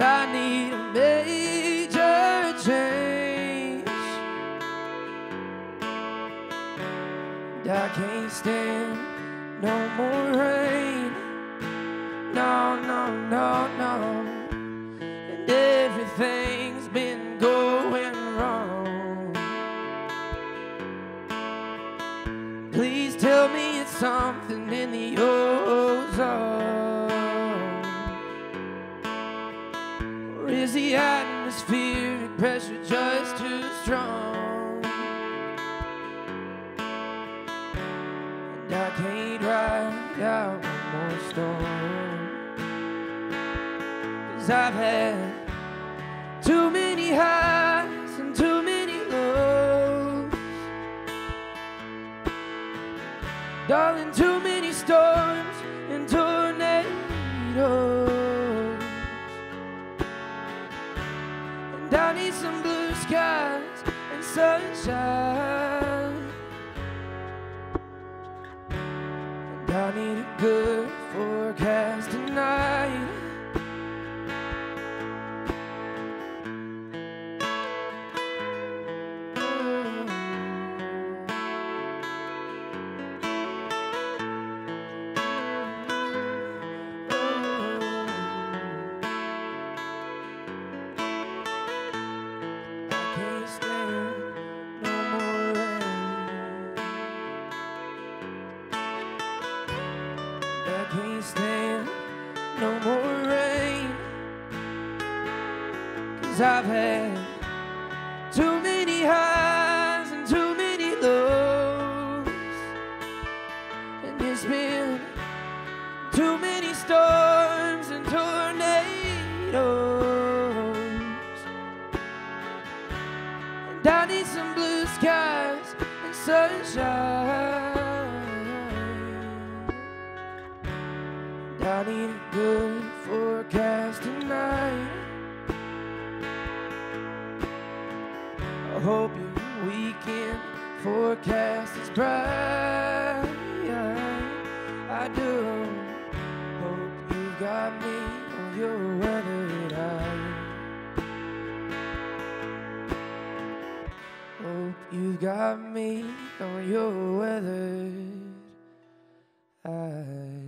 I need a major change. And I can't stand no more rain. No, no, no, no. And everything's been going wrong. Please tell me it's something in the ozone. The atmospheric pressure just too strong? And I can't ride out one more storm. Cause I've had too many highs and too many lows. Darling, too many storms and tornadoes. Skies and sunshine. And I need a good forecast tonight. I've had too many highs and too many lows. And there's been too many storms I need some blue skies and sunshine. And I need a good forecast tonight. I hope your weekend forecast is bright. I do. Hope you got me on your weathered Hope you've got me on your weathered eye.